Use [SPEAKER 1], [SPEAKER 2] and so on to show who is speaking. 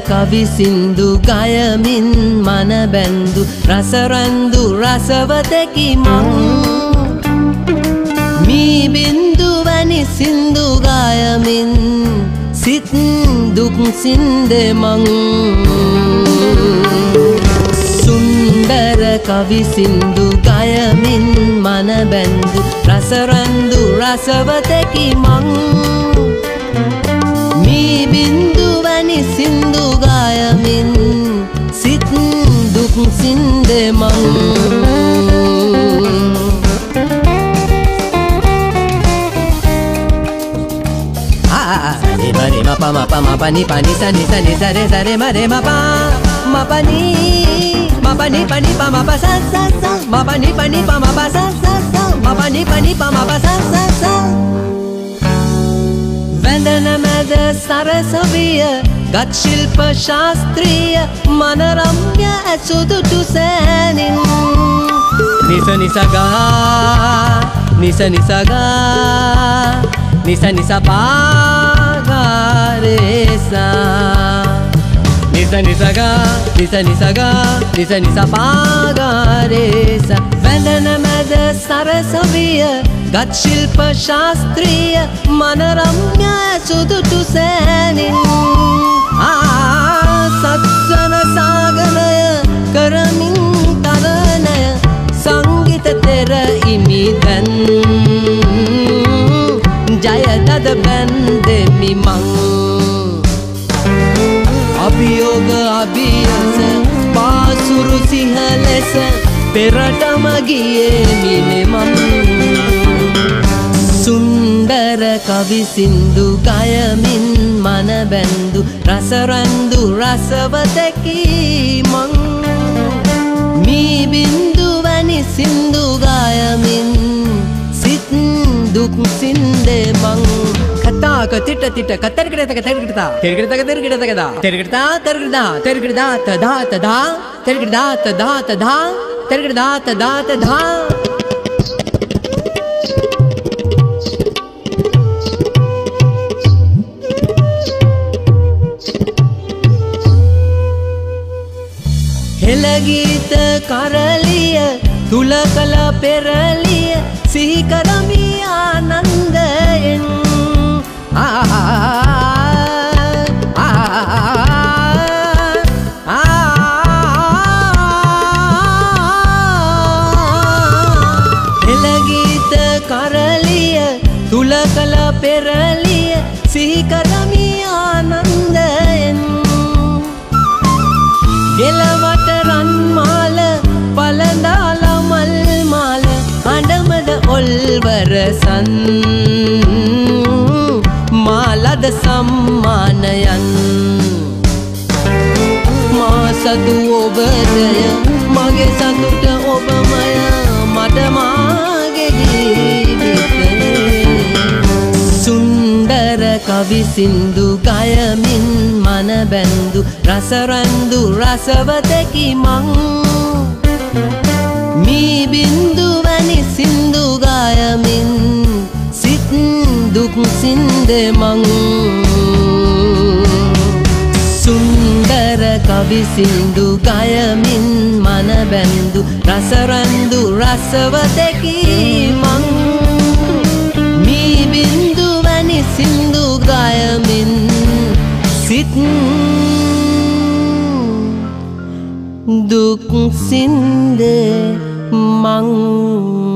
[SPEAKER 1] කවි සින්දු ගයමින් මන බැන්දු රසරැන්දු රසවතකි මං. මී බින්දු වැනි සින්දු ගයමින් සිත් දුක් සින්දෙමං සුන්දර කවි සින්දු ගයමින් මන බැන්දු රසරැන්දු රසවතකි මං. මී බින්දු වැනි සින්දු ma pa ma pa ni pa ni sa ni sa ni sa re sa re ma re ma pa ma pa ni ma pa ni pa ni pa ma pa sa sa sa ma pa ni pa ni pa ma pa sa sa sa ma pa ni pa ni pa ma pa sa sa sa Vendana me de ශිල්ප ශාස්ත්‍රීය මනරම්ය ඇසුදුටු සෑනින් නිස නිසගා නිස නිසගා නිස නිසපාගාරේසා. නිස නිසගා නිස නිසගා නිස නිසපාගාරේස. වැඳන මැද සරසවිය ගත් ශිල්ප ශාස්ත්‍රීය මනරම්ය සුදුටු සෑනින් ඉමි දැන්. ජයදද බැන්දෙමි මං. අභියෝග අභියස පාසුරු සිහ ලෙස පෙරටම ගියේ මිනෙමම් සුන්දර කවි සින්දු ගයමින් මන බැන්දු රසරැන්දු රසවතකි මං. Sindu gayamin Sinduk sindemang Kata ka tita tita ka tergreta ka tergreta Tergreta ka tergreta ka da Tergreta tergreta tergreta tada tada Tergreta tada tada Tergreta tada tada हिलगीत करलिया තුල කළ පෙරලිය සිහිකරමි ආනන්දයෙන් හෙළගීත කරලිය තුල කළ පෙරලිය සිහිකරමි ආනන්දයෙන් ගෙලවට රන්මාල පලඳාල මල්මාල අඩමද ඔල්වරසන් මාලද සම්මානයන් මා සතු ඔබදය මගේ සතුට ඔබමය මට මාගේ ජීවිතේ සුන්දර කවි සින්දු ගයමින් මන බැන්දු රසරැන්දු රසවතකි මං මී දුක් සින්දෙමං සුන්දර කවි සින්දු ගයමින් මන බැන්දු රසරැන්දු රසවතකි මං මී බින්දු වැනි සින්දු ගයමින් සිත් දුක් සින්ද මං